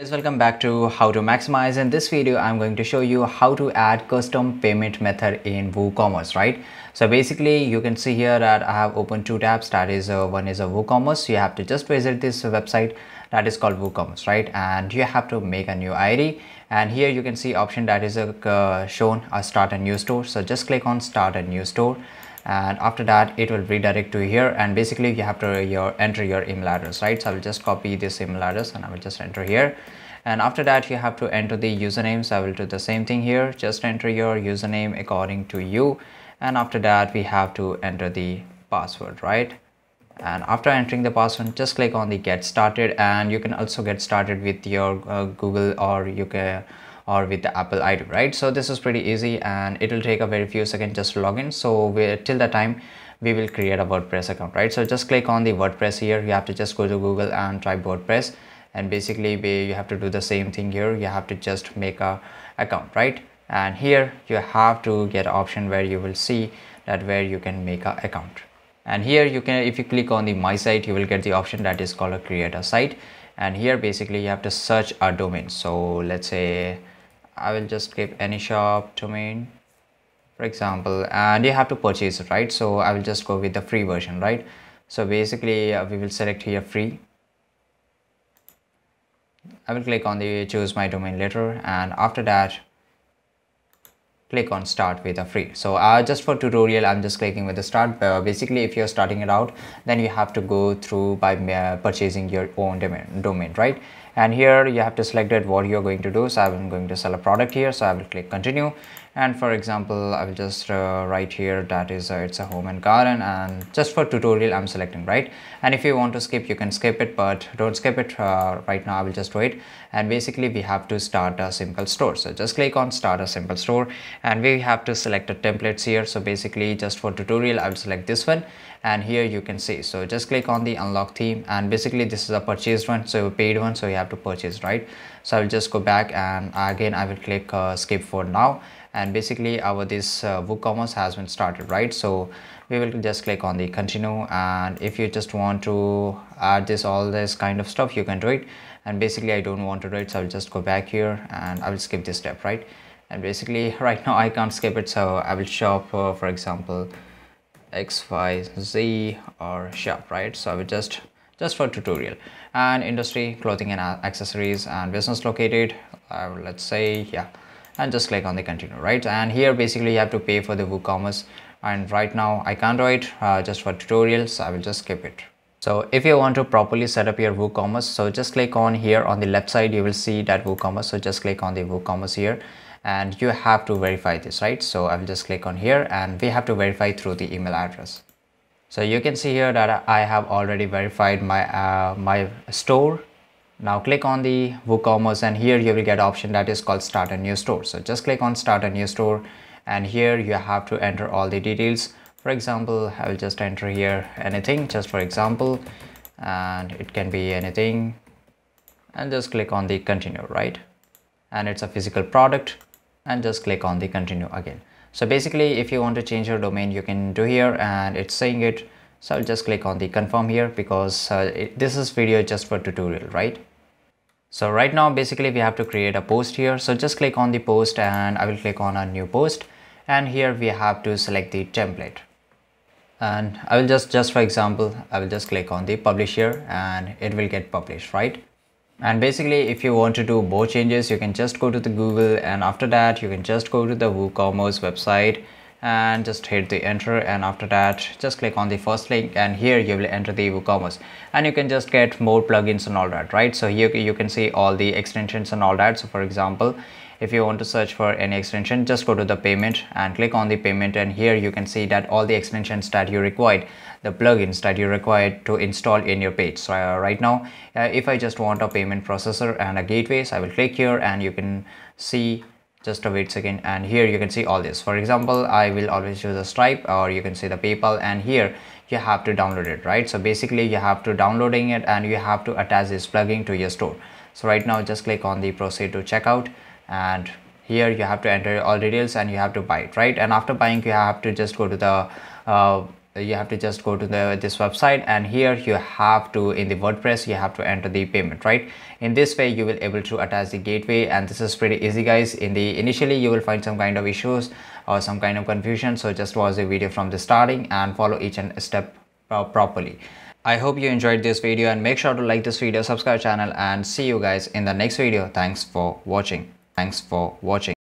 guys welcome back to how to maximize. In this video i'm going to show you how to add custom payment method in woocommerce right? So basically you can see here that i have opened two tabs. That is uh, one is a woocommerce. You have to just visit this website that is called woocommerce right? And you have to make a new id and here you can see option that is uh, shown a start a new store. So just click on start a new store and after that it will redirect to here. And basically you have to your enter your email address right? So i will just copy this email address and i will just enter here. And after that you have to enter the username. So i will do the same thing here. Just enter your username according to you. And after that we have to enter the password right? And after entering the password just click on the get started. And you can also get started with your uh, google or you can or with the Apple ID, right? So this is pretty easy and it will take a very few seconds just to log in. So till the time we will create a WordPress account, right? So just click on the WordPress here. You have to just go to Google and type WordPress and basically we, you have to do the same thing here. You have to just make a account, right? And here you have to get option where you will see that where you can make a account. And here you can, if you click on the my site, you will get the option that is called a create a site. And here basically you have to search a domain. So let's say I will just give any shop domain for example and you have to purchase it right? So I will just go with the free version right? So basically uh, we will select here free. I will click on the choose my domain later and after that click on start with a free. So uh, just for tutorial i'm just clicking with the start. Uh, basically if you're starting it out then you have to go through by uh, purchasing your own domain domain right and here you have to select it what you're going to do. So i'm going to sell a product here. So i will click continue and for example i will just uh, write here that is uh, it's a home and garden and just for tutorial i'm selecting right? And if you want to skip you can skip it but don't skip it uh, right now i will just wait. And basically we have to start a simple store. So just click on start a simple store and we have to select the templates here. So basically just for tutorial i will select this one and here you can see. So just click on the unlock theme and basically this is a purchased one so paid one so you have to purchase right? So i will just go back and again i will click uh, skip for now and basically our this uh, woocommerce has been started right? So we will just click on the continue. And if you just want to add this all this kind of stuff you can do it. And basically i don't want to do it so i'll just go back here and i will skip this step right? And basically right now i can't skip it so i will shop uh, for example x y z or shop right? So i will just just for tutorial. And industry clothing and accessories and business located uh, let's say yeah and just click on the continue right? And here basically you have to pay for the woocommerce. And right now i can't do it uh, just for tutorials i will just skip it. So if you want to properly set up your woocommerce so just click on here on the left side you will see that woocommerce. So just click on the woocommerce here. And you have to verify this right? So i will just click on here and we have to verify through the email address. So you can see here that i have already verified my uh, my store now click on the woocommerce and here you will get option that is called start a new store. So just click on start a new store and here you have to enter all the details. For example i will just enter here anything just for example and it can be anything. And just click on the continue right? And it's a physical product and just click on the continue again. So basically if you want to change your domain you can do here and it's saying it. So i'll just click on the confirm here because uh, it, this is video just for tutorial right so right now basically we have to create a post here. So just click on the post and I will click on a new post and here we have to select the template. And I will just, just for example, I will just click on the publish here and it will get published, right? And basically if you want to do more changes, you can just go to the Google and after that you can just go to the WooCommerce website and just hit the enter and after that just click on the first link and here you will enter the woocommerce. And you can just get more plugins and all that right? So here you can see all the extensions and all that. So for example if you want to search for any extension just go to the payment and click on the payment and here you can see that all the extensions that you required the plugins that you required to install in your page. So uh, right now uh, if i just want a payment processor and a gateway so i will click here and you can see just a wait second and here you can see all this. For example i will always use a stripe or you can see the paypal and here you have to download it right? So basically you have to downloading it and you have to attach this plugin to your store. So right now just click on the proceed to checkout and here you have to enter all details and you have to buy it right? And after buying you have to just go to the uh, you have to just go to the this website and here you have to in the wordpress you have to enter the payment right? In this way you will able to attach the gateway and this is pretty easy guys. In the initially you will find some kind of issues or some kind of confusion. So just watch the video from the starting and follow each and step properly. I hope you enjoyed this video and make sure to like this video subscribe channel and see you guys in the next video. Thanks for watching. Thanks for watching